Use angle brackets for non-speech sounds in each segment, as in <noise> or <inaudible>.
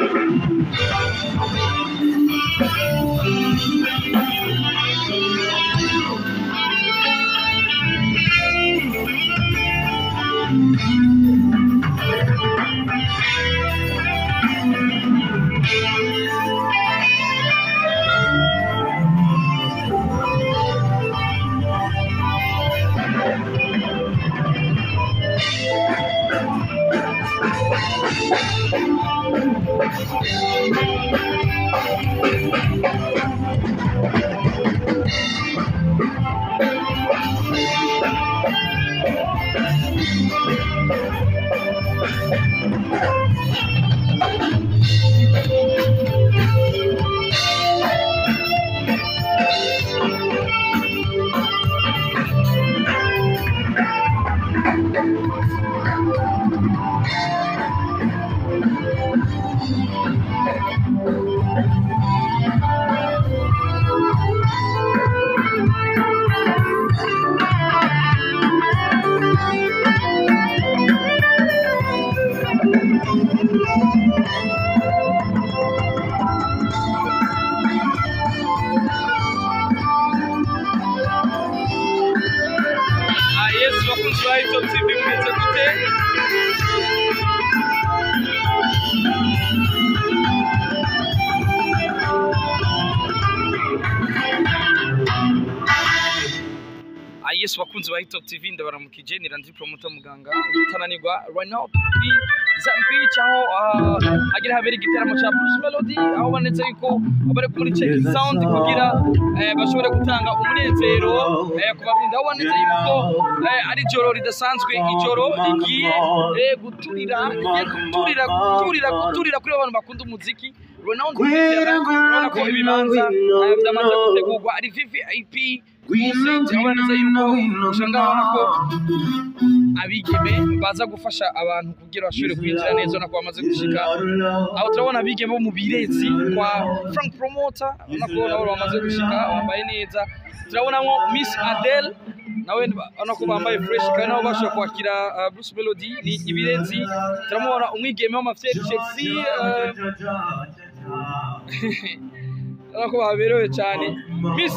I'm Yesu bakunzi ba Hilltop TV ndabaramukije ni Landry Promoter muganga utananirwa right now Zambia aho ah, hagira habera igitaramo cya Bruce Melody aho banetse yuko bari muri check sound kugira eh, bashobore gutanga umunezero eh, ku barundi. Aho banetse yuko eh, ari joro ridasanzwe. Ijoro rigiye guturira guturira guturira guturira kuri abantu bakunda umuziki. Urabona ko ibibanza byamaze gutegurwa. Ari VVIP Musenzi aho banetse yuko usanga urabona ko abigeme baza gufasha abantu kugira bashobore kwinjira neza urabona ko bamaze gushika. Aho turabona abigeme bo mu birezi kwa Frank Promoter urabona ko nabo bamaze gushika bambaye neza. Turabonamo Miss Adele nawe urabona ko bambaye fresh kandi nabo bashobora kwakira uh, Bruce Melody ni ibirezi turamubona umwigeme w'amafyeri Chelsea uh, <laughs> urabona ko baberewe cyane. Miss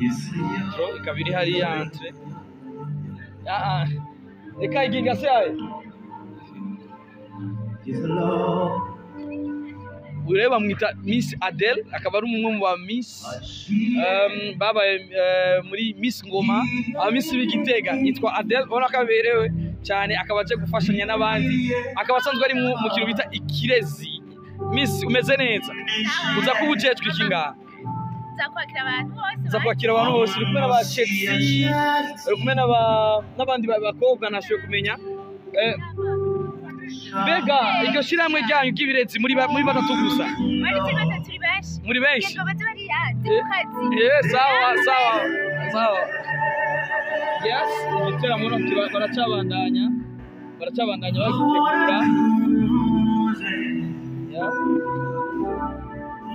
metro ikaba iri hariya entre Ah, ah. reka iginga se yawe ureba bamwita miss adele akaba ari umwe mu ba miss um, babaye eh, muri miss ngoma aba miss b'igitega yitwa adele ubona ko aberewe cyane akaba aje gufashanya n'abandi. Akaba asanzwe ari mu kintu bita ikirezi. Miss umeze neza. Uza kuba ujejwe iki ngaha? Nzakwakira abantu bose uza kwakira abantu bose. Uri kumwe n'aba chelsea uri kumwe n'aba- n'abandi ba- bakobwa nashoboye kumenya. Eh, mbega iryo shyirahamwe ryanyu ry'ibirezi muri ba- muri batatu gusa. Muri benshi. Eh, eh, sawa sawa sawa. Yes kiba- baracabandanya. Baracabandanya bagitegura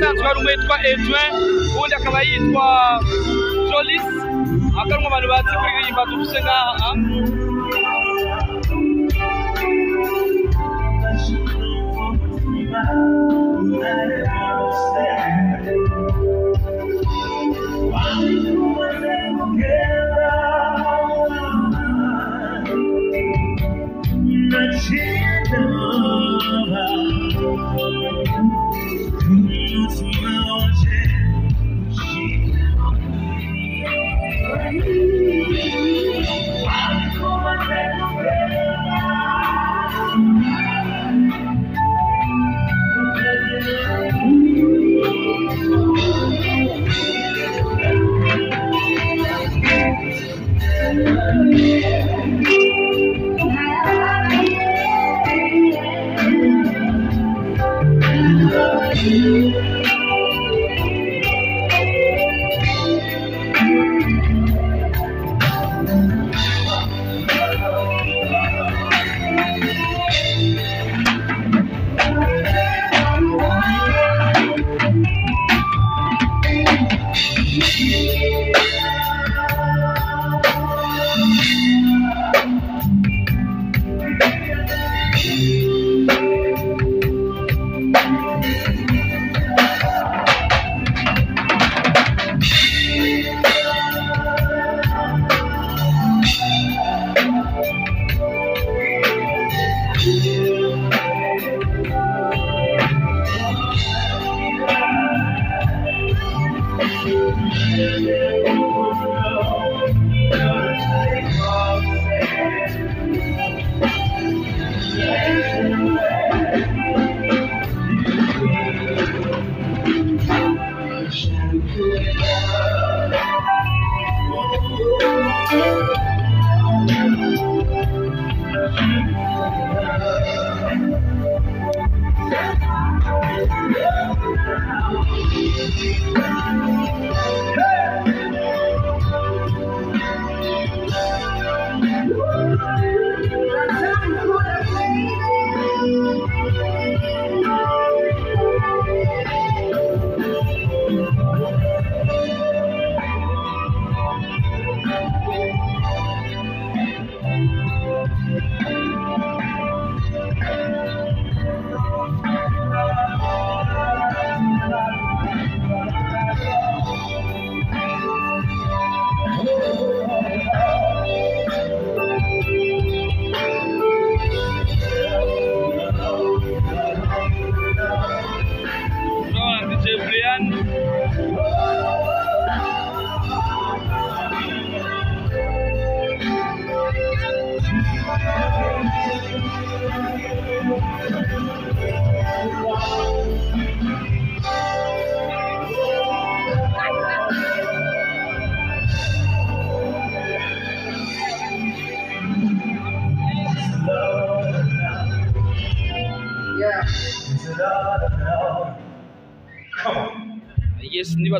asanzwe ari umwe yitwa edwin ubundi akaba yitwa jolis akaba ari mu bantu bazi kuririmba dufuse ngaha Thank you.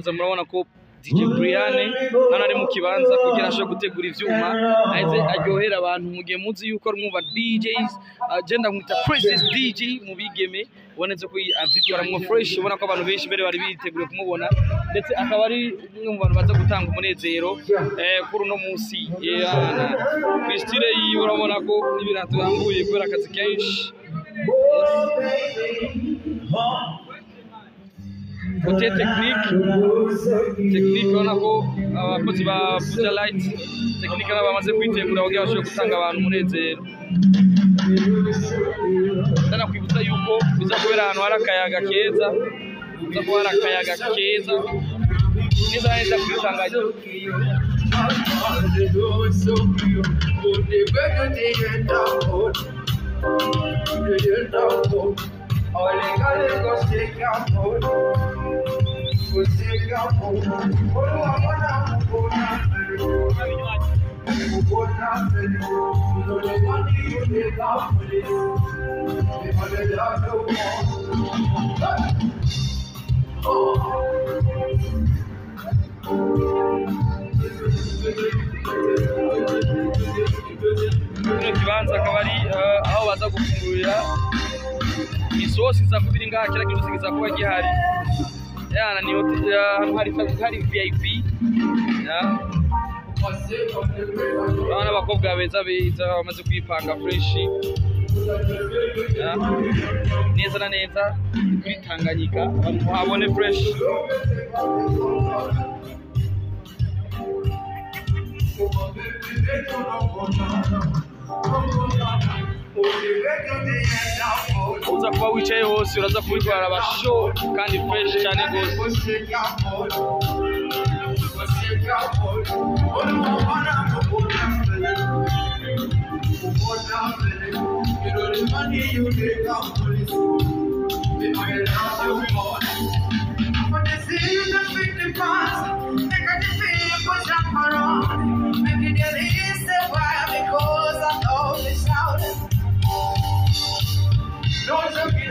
Nibaza murabona ko DJ Brian hano ari mu kibanza kugira ashobore gutegura ivyuma aheze aryohera abantu mu gihe muzi yuko mwumva DJs agenda mwita Princess DJ mu bigeme ubonetse ko avyitwaramwo fresh ubona ko abantu benshi mbere bari biteguriye kumubona ndetse akaba ari umwe mu bantu baza gutanga umunezero eh, kuri uno munsi. Eh, kw'istile yiwe urabona ko n'ibirato yambuye kubera akazi kenshi. Kote tekinike tekinike urabona ko abakozi ba buja light tekinike nabo bamaze kwitegura kugira bashobore gutanga abantu umunezero ndanakwibutsa yuko biza kubera ahantu hari akayaga keza biza kuba hari akayaga keza neza neza kuri Tanganyika kino kibanza akaba ari eh, aho baza gufungurira isosi iza kuba iri ngaha kira kintu kiza kuba gihari. Ni ahantu hari ya. Urabona abakobwa beza beza bamaze kwipanga fresh. Ya. Neza na neza kuri Tanganyika abantu muhabone fresh. Uza kuba wicaye hose uraza kubitwara abasho kandi fresh cyane rwose ni promoter All I Joseph in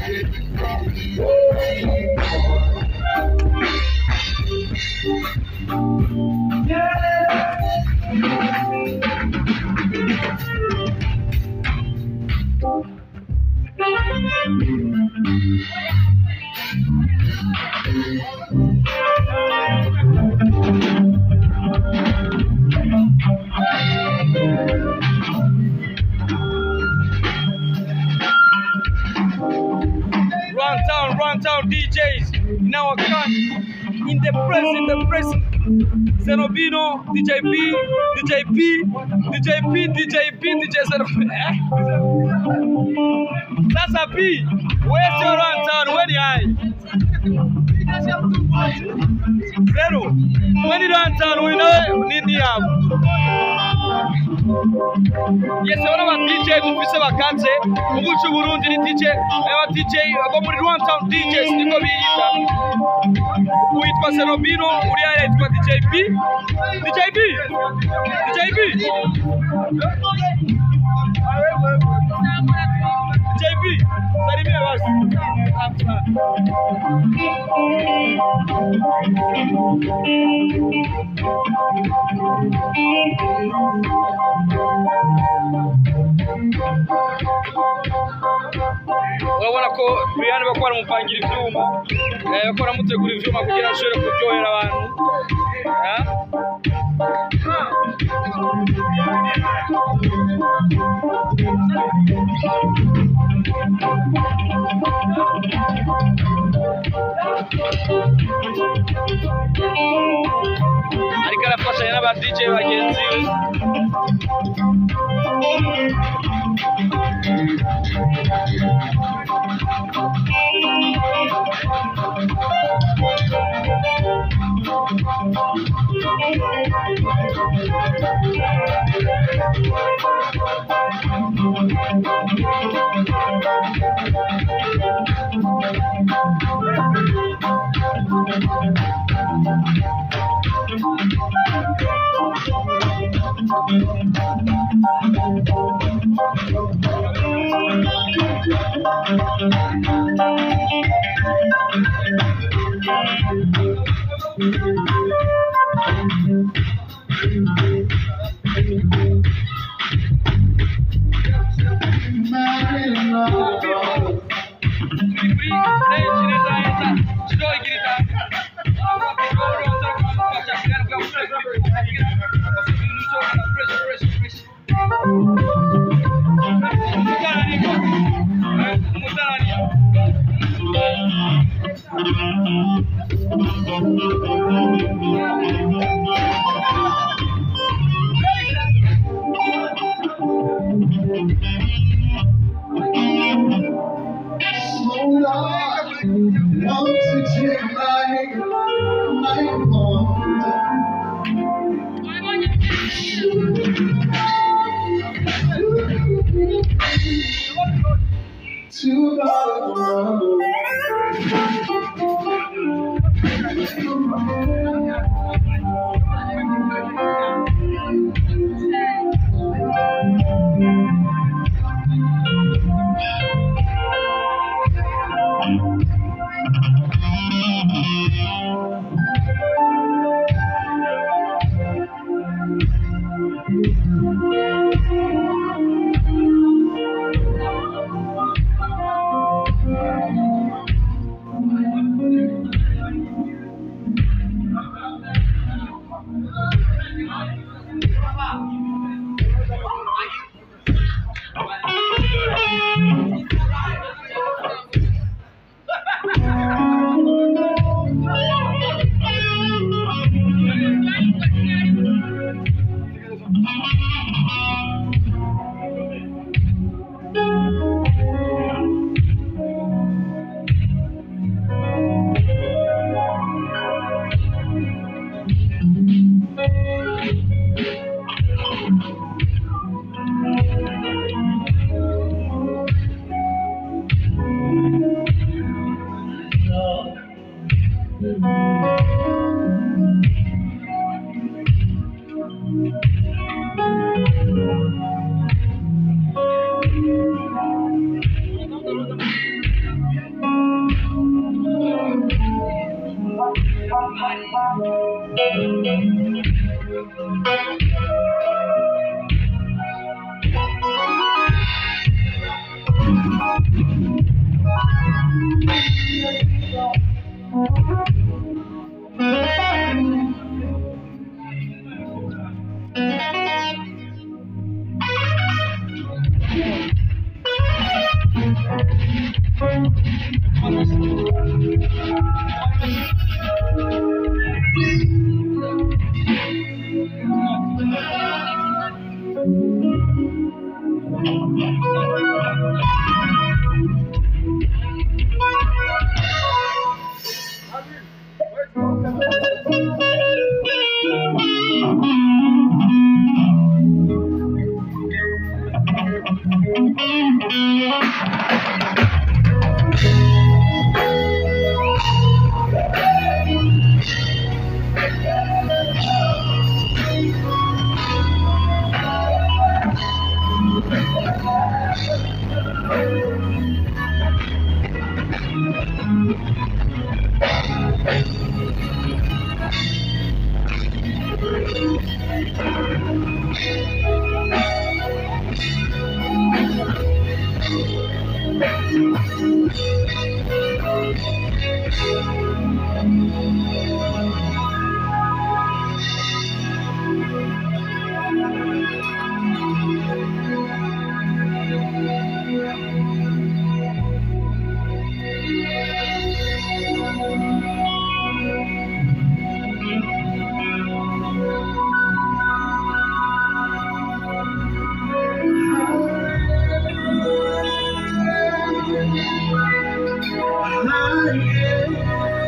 Thank you. DJ B, DJ P, DJ P, DJ P, DJ Zenobino. Eh? Sasa P, where's your runtown? Where the I? Zero. When you runtown, we know nini hapo. Yes, aba ba DJ dufise bakanze mu gihugu cy'u Burundi ni DJ? Aba DJ abo muri Runtown DJs niko biyita witwa Senobino uri hariya yitwa DJ B. DJ B. DJ B JB, sai de urabona ko bihano bakora mupangira ibyuma eh, bakora mutegura ibyuma kugira ngo ashobore kuryohera abantu eh? Thank you. Arika Lacoste n'aba DJ bagenzi be Thank you. heart, yeah.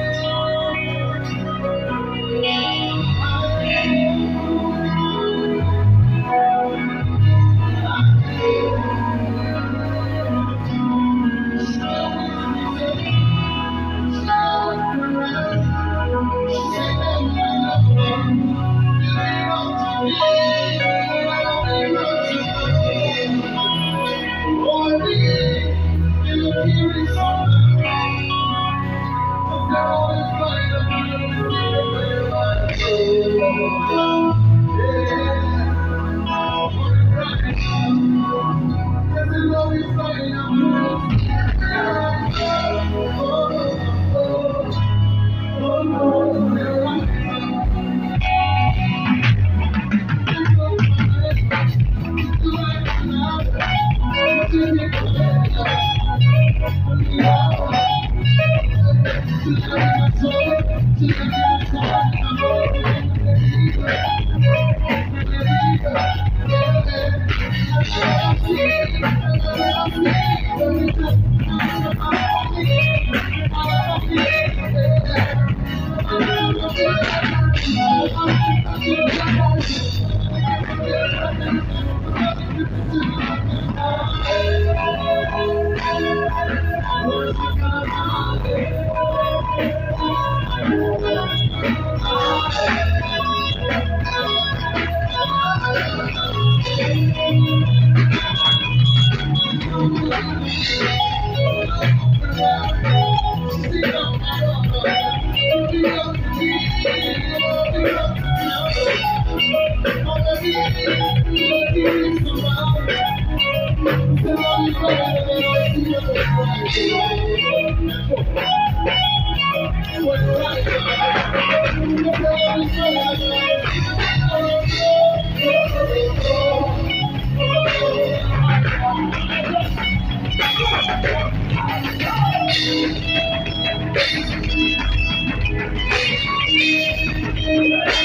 Thank you.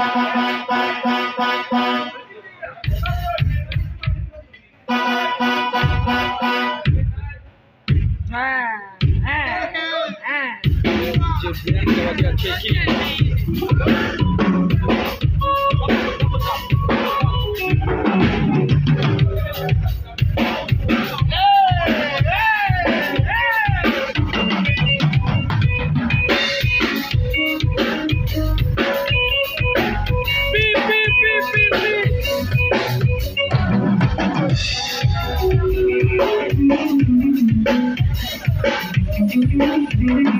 Música Thank you.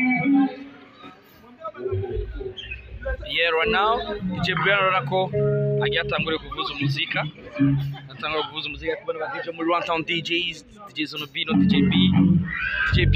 yeah right now DJ Brian urabona kuvuza umuzika atanguriye kuvuza umuzika kubona ba DJ muri One Town DJs DJ Zone B DJ B DJ P